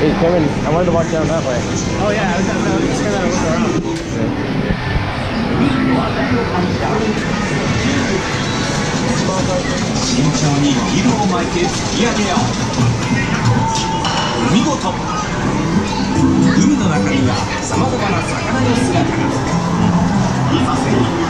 Hey, Kevin, I wanted to walk down that way. Oh, yeah, I was, I was just gonna look around. Okay. 慎重にギルを巻いて突き上げよう見事海の中にはさまざまな魚の姿がいません